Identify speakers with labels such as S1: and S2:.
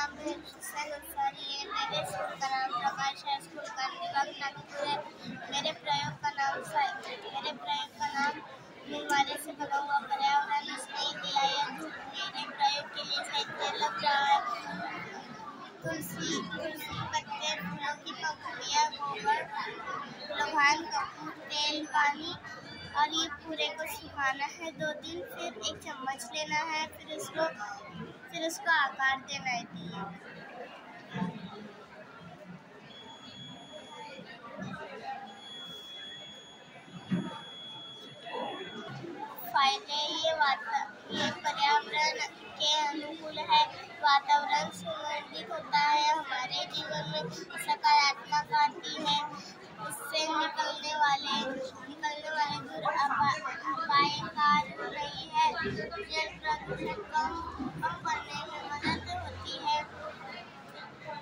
S1: नाम हुसैन अंसारी है मेरे स्कूल का नाम प्रकाश है, स्कूल का विभाग नागपुर है। मेरे प्रयोग का नाम मेरे प्रयोग का नाम बीमारी से भरा हुआ पर्यावरण स्नेही दिलाया मेरे प्रयोग के लिए साहित्य लग रहा है। तुलसी तुलसी पत्ते, फूलों की पखुड़िया, गोबर लोहान कपूर, तेल, पानी और ये पूरे को सुखाना है। दो दिन फिर एक चम्मच लेना है, फिर उसको फिर उसको आकार देना है। फ़ायदे ये वाता, ये पर्यावरण के अनुकूल है। वातावरण सुगंधित होता है। हमारे जीवन में सकारात्मक आती है। इससे निकलने वाले निकलने वाले नहीं है। जल प्रदूषण कम कम करने